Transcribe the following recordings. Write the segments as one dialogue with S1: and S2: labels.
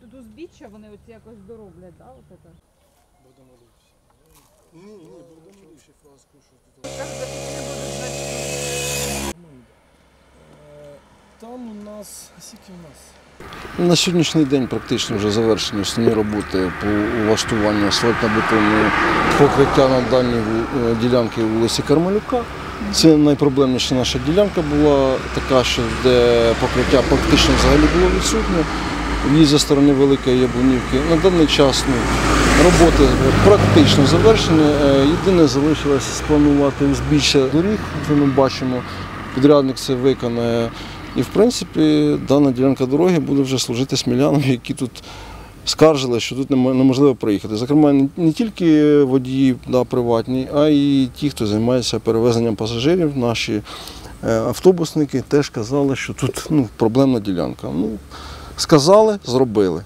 S1: Тут узбіччя вони оці якось дороблять, да, от це?
S2: Ні, ні, Богдан ще фразку, що тут.
S1: Так, за не будуть значити.
S2: Там у нас, скільки у нас?
S3: На сьогоднішній день практично вже завершені основні роботи по влаштуванню асфальтно-бетонного покриття на даній е, ділянці вулиці Кармелюка. Це найпроблемніша наша ділянка була така, що де покриття практично взагалі було відсутнє. В'їзд зі сторони Великої Яблунівки. На даний час ну, роботи практично завершені. Е, Єдине залишилося спланувати узбіччя доріг, що ми бачимо. Підрядник це виконає. І в принципі дана ділянка дороги буде вже служити смілянам, які тут скаржили, що тут неможливо проїхати. Зокрема, не- не тільки водії да, приватні, а й ті, хто займається перевезенням пасажирів. Наші е, автобусники теж казали, що тут ну, проблемна ділянка. Ну, сказали, зробили.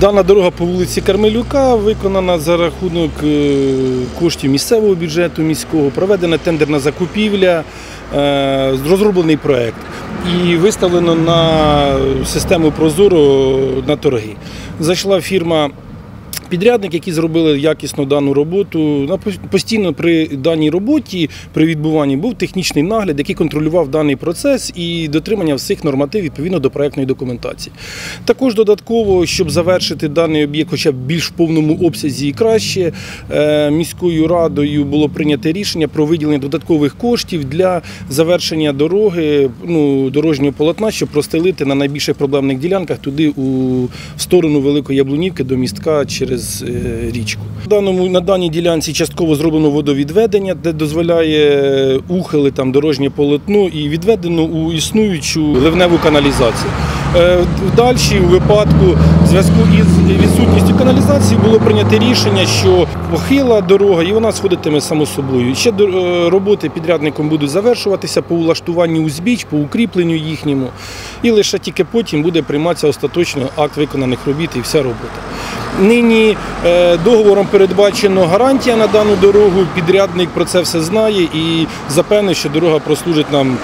S2: Дана дорога по вулиці Кармелюка виконана за рахунок е, коштів місцевого бюджету міського, проведена тендерна закупівля, е, розроблений проект і виставлено на систему Прозоро на торги. Зайшла фірма. Підрядник, які зробили якісно дану роботу, постійно при даній роботі, при відбуванні був технічний нагляд, який контролював даний процес і дотримання всіх норматив відповідно до проектної документації. Також додатково, щоб завершити даний об'єкт, хоча б більш в повному обсязі і краще, е, міською радою було прийнято рішення про виділення додаткових коштів для завершення дороги, ну, дорожнього полотна, щоб простелити на найбільших проблемних ділянках туди у сторону Великої Яблунівки до містка через е, річку. На даній ділянці частково зроблено водовідведення, де дозволяє ухили там дорожнє полотно і відведено у існуючу ливневу каналізацію. Е, В дальшій у випадку в зв'язку із відсутністю каналізації було прийнято рішення, що похила дорога і вона сходитиме само собою. Ще е, роботи підрядником будуть завершуватися по улаштуванню узбіч, по укріпленню їхньому, і лише тільки потім буде прийматися остаточно акт виконаних робіт і вся робота. Нині е, договором передбачено гарантія на дану дорогу. Підрядник про це все знає і запевнив, що дорога прослужить нам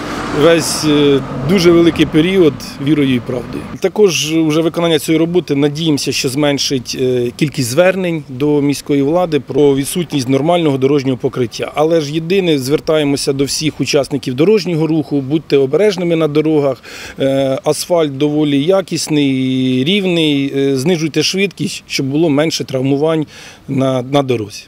S2: весь е, дуже великий період вірою і правдою. Також вже виконання цієї роботи надіємося, що зменшить е, кількість звернень до міської влади про відсутність нормального дорожнього покриття. Але ж єдине звертаємося до всіх учасників дорожнього руху, будьте обережними на дорогах. Е, Асфальт доволі якісний, рівний. Знижуйте швидкість, щоб було менше травмувань на, на дорозі.